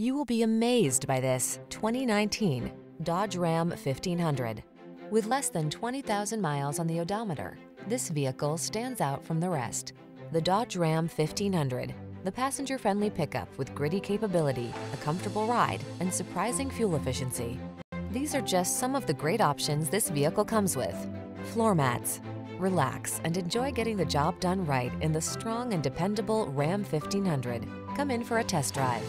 You will be amazed by this 2019 Dodge Ram 1500. With less than 20,000 miles on the odometer, this vehicle stands out from the rest. The Dodge Ram 1500, the passenger-friendly pickup with gritty capability, a comfortable ride, and surprising fuel efficiency. These are just some of the great options this vehicle comes with. Floor mats. Relax and enjoy getting the job done right in the strong and dependable Ram 1500. Come in for a test drive.